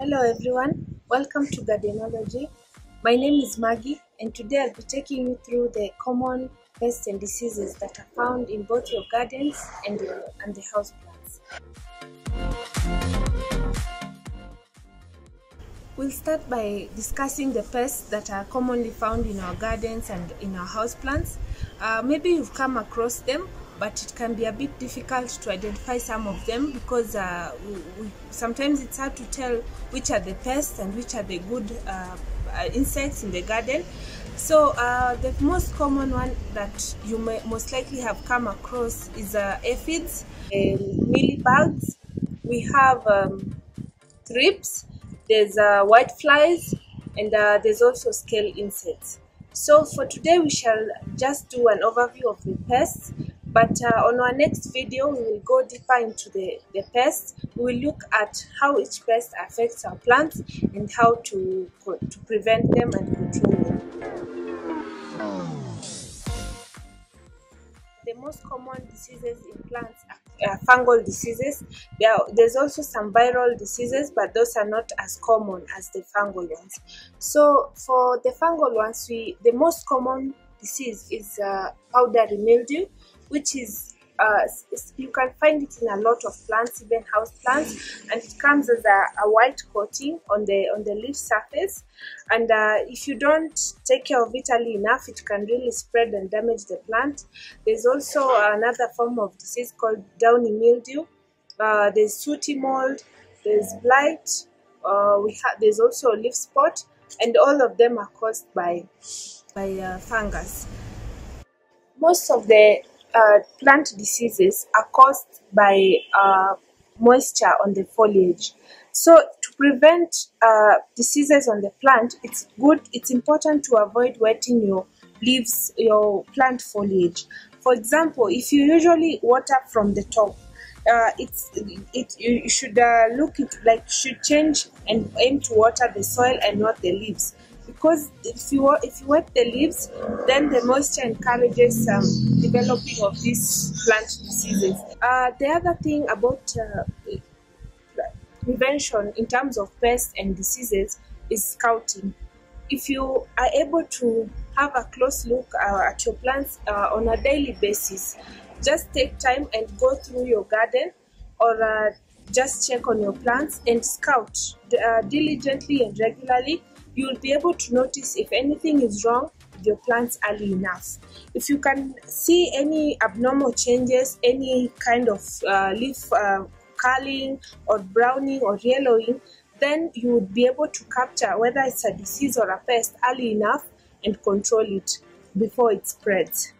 Hello everyone, welcome to Gardenology. My name is Maggie and today I'll be taking you through the common pests and diseases that are found in both your gardens and, and the house plants. We'll start by discussing the pests that are commonly found in our gardens and in our house plants. Uh, maybe you've come across them but it can be a bit difficult to identify some of them because uh, we, we, sometimes it's hard to tell which are the pests and which are the good uh, uh insects in the garden. So uh, the most common one that you may most likely have come across is uh, aphids, mealybugs. We have um, thrips. There's uh, white flies, and there's also scale insects. So for today we shall just do an overview of the pests but uh, on our next video, we will go deeper into the, the pests. We will look at how each pest affects our plants and how to, to prevent them and control them. The most common diseases in plants are fungal diseases. There, there's also some viral diseases, but those are not as common as the fungal ones. So for the fungal ones, we the most common disease is uh, powdery mildew which is uh, you can find it in a lot of plants, even house plants, and it comes as a, a white coating on the on the leaf surface. And uh, if you don't take care of it early enough, it can really spread and damage the plant. There's also another form of disease called downy mildew. Uh, there's sooty mold. There's blight. Uh, we have there's also leaf spot, and all of them are caused by by uh, fungus. Most of the uh, plant diseases are caused by uh, moisture on the foliage. So to prevent uh, diseases on the plant, it's good, it's important to avoid wetting your leaves, your plant foliage. For example, if you usually water from the top, uh, it's it you should uh, look it like should change and aim to water the soil and not the leaves because if you if you wet the leaves, then the moisture encourages um, developing of these plant diseases. Uh, the other thing about uh, prevention in terms of pests and diseases is scouting. If you are able to have a close look uh, at your plants uh, on a daily basis, just take time and go through your garden or uh, just check on your plants and scout uh, diligently and regularly you'll be able to notice if anything is wrong with your plants early enough. If you can see any abnormal changes, any kind of uh, leaf uh, curling or browning or yellowing, then you would be able to capture whether it's a disease or a pest early enough and control it before it spreads.